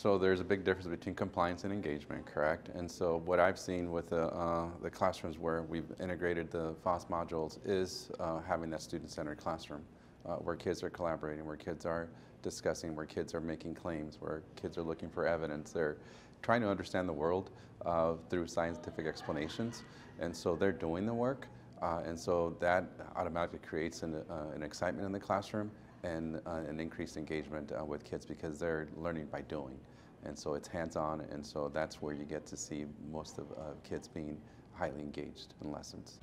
So there's a big difference between compliance and engagement, correct? And so what I've seen with the, uh, the classrooms where we've integrated the FOSS modules is uh, having that student-centered classroom uh, where kids are collaborating, where kids are discussing, where kids are making claims, where kids are looking for evidence. They're trying to understand the world uh, through scientific explanations. And so they're doing the work. Uh, and so that automatically creates an, uh, an excitement in the classroom and uh, an increased engagement uh, with kids because they're learning by doing. And so it's hands-on, and so that's where you get to see most of uh, kids being highly engaged in lessons.